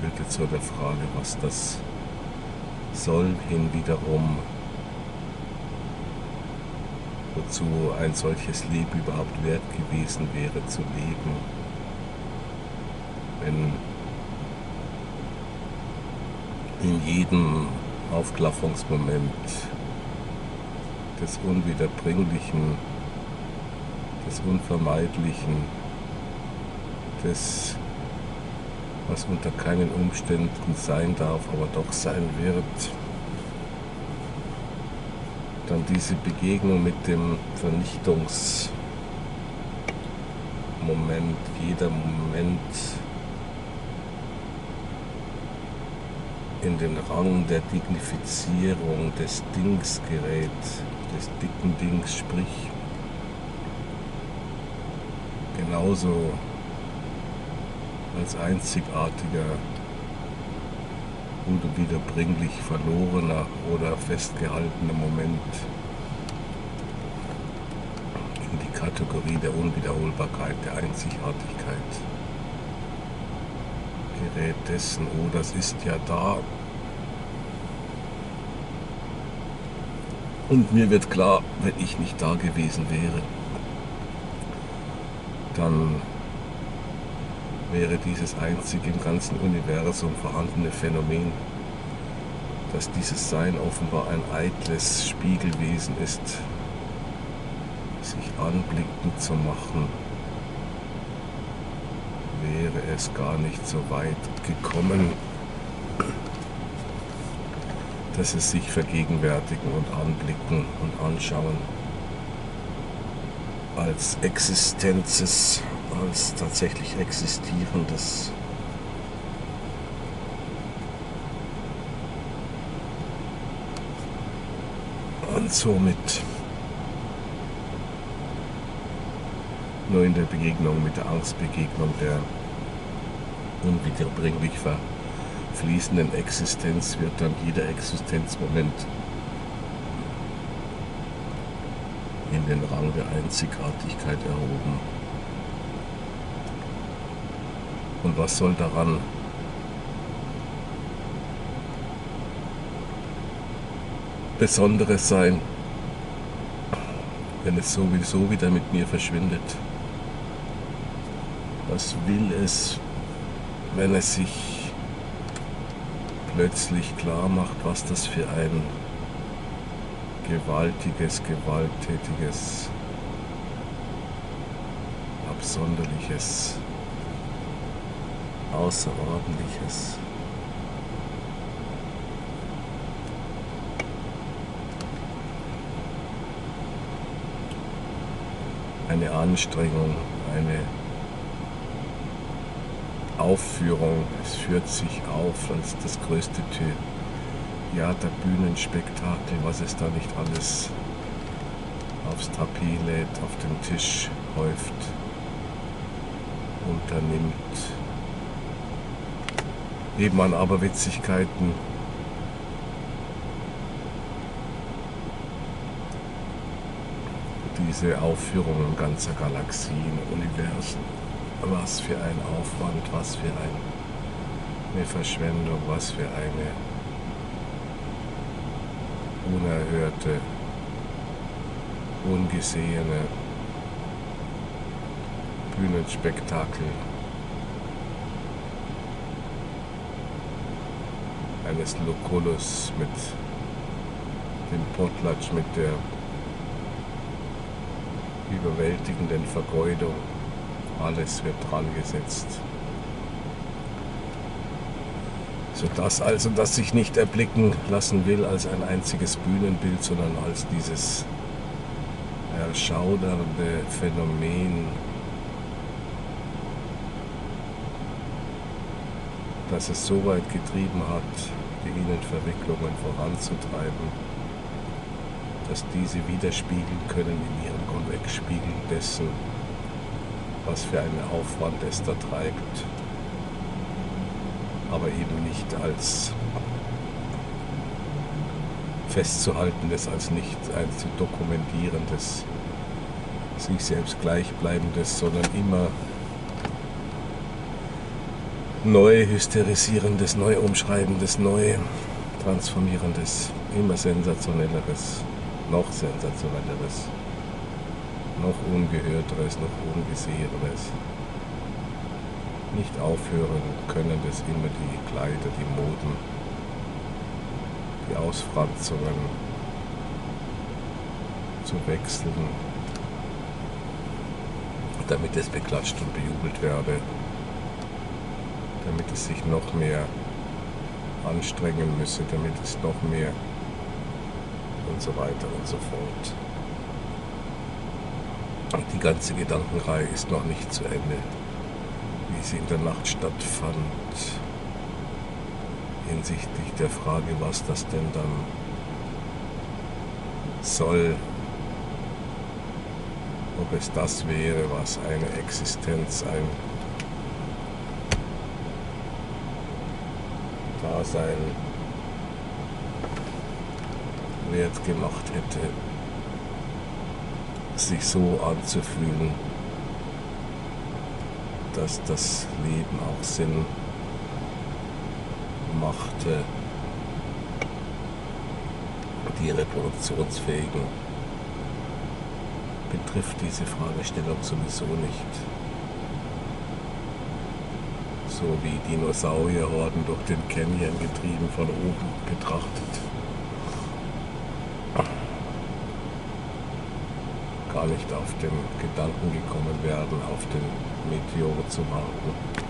führte zu der Frage, was das soll, hin wiederum, wozu ein solches Leben überhaupt wert gewesen wäre zu leben, wenn in jedem Aufklaffungsmoment des Unwiederbringlichen, des Unvermeidlichen, des, was unter keinen Umständen sein darf, aber doch sein wird, dann diese Begegnung mit dem Vernichtungsmoment, jeder Moment in den Rang der Dignifizierung des Dings gerät, des dicken Dings, sprich genauso als einzigartiger, unwiederbringlich verlorener oder festgehaltener Moment in die Kategorie der Unwiederholbarkeit, der Einzigartigkeit gerät dessen, oh, das ist ja da. Und mir wird klar, wenn ich nicht da gewesen wäre, dann wäre dieses einzige im ganzen Universum vorhandene Phänomen, dass dieses Sein offenbar ein eitles Spiegelwesen ist, sich anblickend zu machen, wäre es gar nicht so weit gekommen, dass es sich vergegenwärtigen und anblicken und anschauen als Existenzes, als tatsächlich Existierendes. Und somit nur in der Begegnung mit der Angstbegegnung der unwiederbringlich verfließenden Existenz wird dann jeder Existenzmoment in den Rang der Einzigartigkeit erhoben. Und was soll daran Besonderes sein, wenn es sowieso wieder mit mir verschwindet? Was will es, wenn es sich plötzlich klar macht, was das für ein gewaltiges, gewalttätiges, absonderliches, außerordentliches, eine Anstrengung, eine Aufführung. Es führt sich auf als das größte Theaterbühnenspektakel, was es da nicht alles aufs Tapet lädt, auf den Tisch häuft, unternimmt. Neben an Aberwitzigkeiten. Diese Aufführungen ganzer Galaxien, Universen. Was für ein Aufwand, was für eine Verschwendung, was für eine unerhörte, ungesehene Bühnenspektakel eines Lucullus mit dem Potlatsch, mit der überwältigenden Vergeudung alles wird dran gesetzt. Sodass also das sich nicht erblicken lassen will als ein einziges Bühnenbild, sondern als dieses erschaudernde Phänomen, das es so weit getrieben hat, die Innenverwicklungen voranzutreiben, dass diese widerspiegeln können in ihrem Konvexspiegel dessen, was für einen Aufwand es da treibt, aber eben nicht als festzuhaltendes, als nicht ein zu dokumentierendes, sich selbst gleichbleibendes, sondern immer neu hysterisierendes, neu umschreibendes, neu transformierendes, immer sensationelleres, noch sensationelleres, noch ungehörteres, noch ungeseheneres. Nicht aufhören können das immer die Kleider, die Moden, die Ausfranzungen zu wechseln, damit es beklatscht und bejubelt werde, damit es sich noch mehr anstrengen müsse, damit es noch mehr und so weiter und so fort. Die ganze Gedankenreihe ist noch nicht zu Ende, wie sie in der Nacht stattfand, hinsichtlich der Frage, was das denn dann soll, ob es das wäre, was eine Existenz, ein Dasein wert gemacht hätte, sich so anzufühlen, dass das Leben auch Sinn machte, die reproduktionsfähigen betrifft diese Fragestellung sowieso nicht. So wie Dinosaurierhorden durch den Canyon getrieben von oben betrachtet. Gar nicht auf den Gedanken gekommen werden, auf den Meteor zu warten.